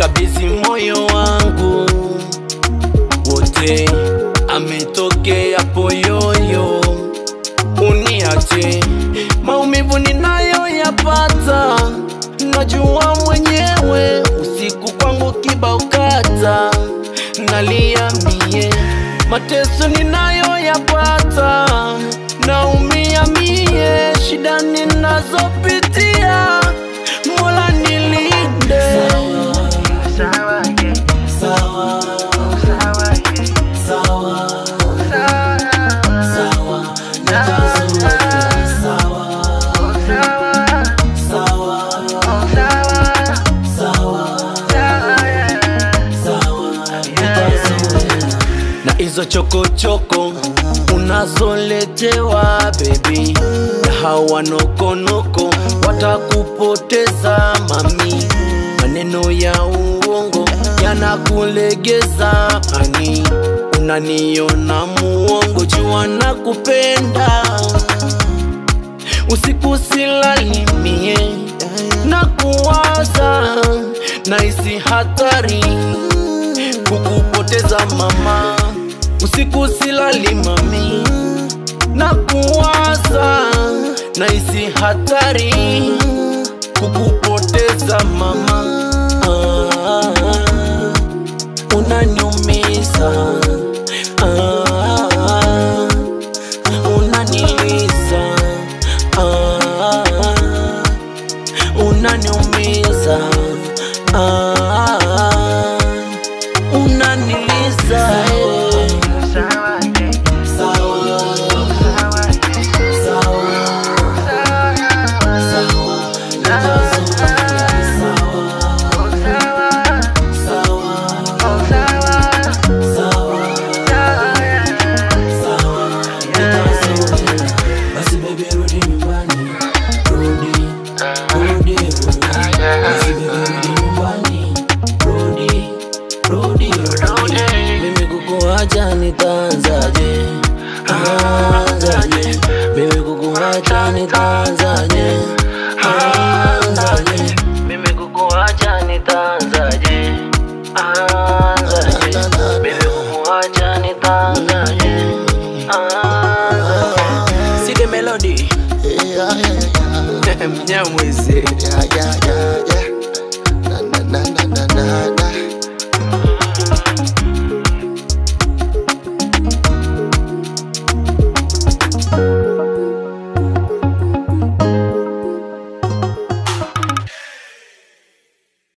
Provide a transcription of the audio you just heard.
kabidhi moyo wangu. Wote, ametokea poyoyo, uniache maumivu ninayoyapata, najua mwenyewe, usiku kwangu kibaukata, nalia mie, mateso ninayoyapata, naumia mie, shida ninazopitia, hizo chokochoko unazoletewa bebi, na hawa watakupoteza mami, maneno ya uongo yanakulegeza ani, unaniona muongo, jua nakupenda, usiku silalimie na kuwaza, nahisi hatari kukupoteza mama, usiku silali mami, na kuwaza nahisi hatari. Kukupoteza mama, ah, unaniumiza. Ah, unaniumiza. Ah, ah, kukuacha nitaanzaje? Anzaje? Mimi kukuacha nitaanzaje? yeah, yeah, yeah, yeah. Na, na, na, na, na, na.